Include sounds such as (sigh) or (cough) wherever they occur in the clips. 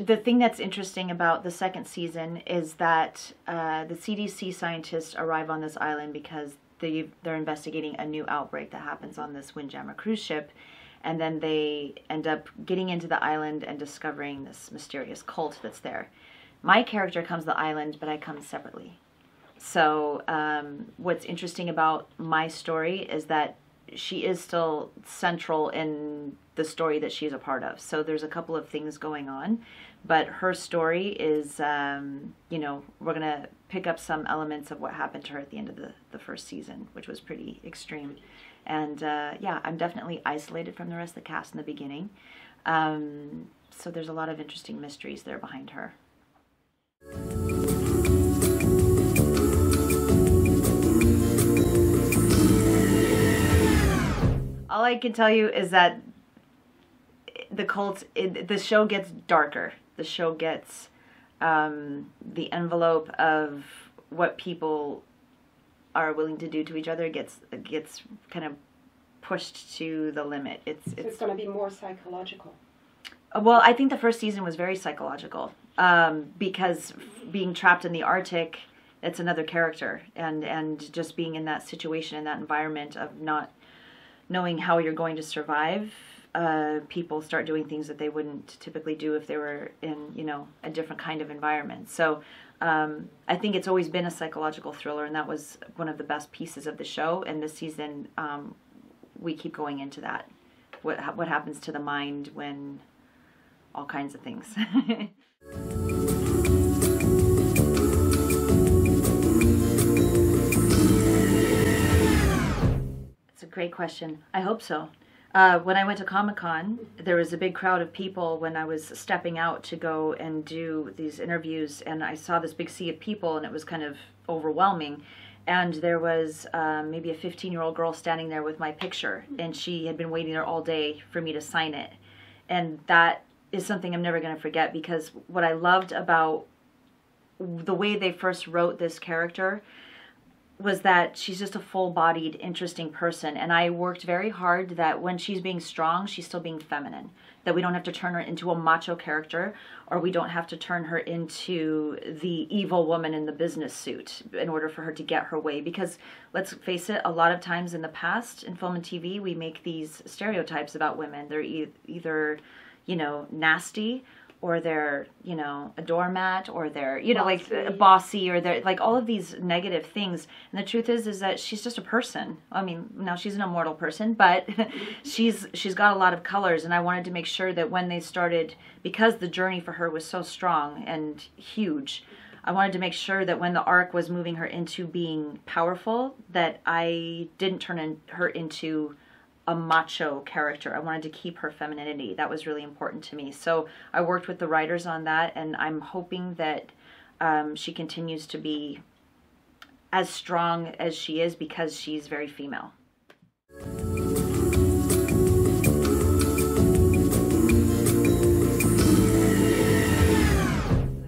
the thing that's interesting about the second season is that uh, the CDC scientists arrive on this island because they they're investigating a new outbreak that happens on this Windjammer cruise ship, and then they end up getting into the island and discovering this mysterious cult that's there. My character comes to the island, but I come separately. So um, what's interesting about my story is that she is still central in the story that she's a part of. So there's a couple of things going on, but her story is, um, you know, we're gonna pick up some elements of what happened to her at the end of the, the first season, which was pretty extreme. And uh, yeah, I'm definitely isolated from the rest of the cast in the beginning. Um, so there's a lot of interesting mysteries there behind her. I can tell you is that the cult, it, the show gets darker. The show gets um, the envelope of what people are willing to do to each other gets gets kind of pushed to the limit. It's So it's going to be more psychological. well, I think the first season was very psychological um, because being trapped in the Arctic, it's another character, and and just being in that situation in that environment of not knowing how you're going to survive. Uh, people start doing things that they wouldn't typically do if they were in you know a different kind of environment. So um, I think it's always been a psychological thriller, and that was one of the best pieces of the show. And this season, um, we keep going into that. What what happens to the mind when all kinds of things. (laughs) great question. I hope so. Uh, when I went to Comic Con, there was a big crowd of people when I was stepping out to go and do these interviews, and I saw this big sea of people, and it was kind of overwhelming. And there was um, maybe a 15 year old girl standing there with my picture, and she had been waiting there all day for me to sign it. And that is something I'm never going to forget because what I loved about the way they first wrote this character was that she's just a full-bodied interesting person and i worked very hard that when she's being strong she's still being feminine that we don't have to turn her into a macho character or we don't have to turn her into the evil woman in the business suit in order for her to get her way because let's face it a lot of times in the past in film and tv we make these stereotypes about women. They're e- either you know nasty or they're you know a doormat or they're you know like Bossy. uh, bossy or they're like all of these negative things. And the truth is is that she's just a person. I mean now she's an immortal person but (laughs) she's she's got a lot of colors. And i wanted to make sure that when they started because the journey for her was so strong and huge i wanted to make sure that when the arc was moving her into being powerful that i didn't turn in, her into a macho character. I wanted to keep her femininity. That was really important to me. So I worked with the writers on that, and I'm hoping that um, she continues to be as strong as she is because she's very female. I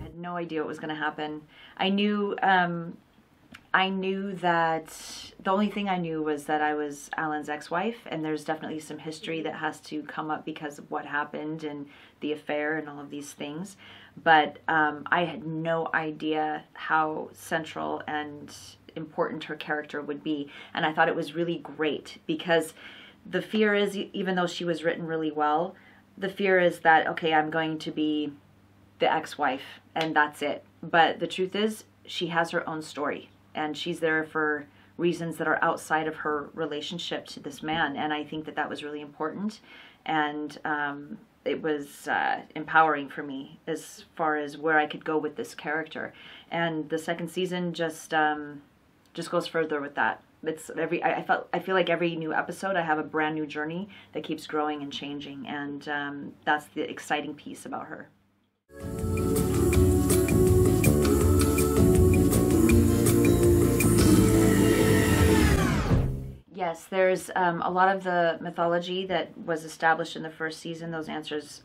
had no idea what was going to happen. I knew um, I knew that the only thing I knew was that I was Alan's ex-wife, and there's definitely some history that has to come up because of what happened and the affair and all of these things. But um, I had no idea how central and important her character would be, and I thought it was really great because the fear is, even though she was written really well, the fear is that okay, I'm going to be the ex-wife and that's it. But the truth is, she has her own story and she's there for reasons that are outside of her relationship to this man and i think that that was really important and um, it was uh, empowering for me as far as where i could go with this character. And the second season just um, just goes further with that. It's every I, I felt i feel like every new episode i have a brand new journey that keeps growing and changing and um, that's the exciting piece about her Yes, there's um, a lot of the mythology that was established in the first season. Those answers,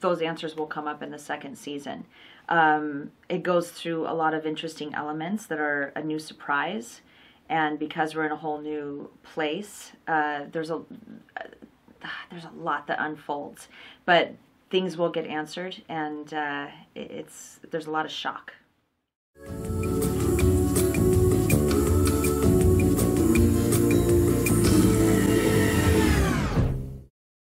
those answers will come up in the second season. Um, it goes through a lot of interesting elements that are a new surprise, and because we're in a whole new place, uh, there's a there's a lot that unfolds. But things will get answered, and uh, it's there's a lot of shock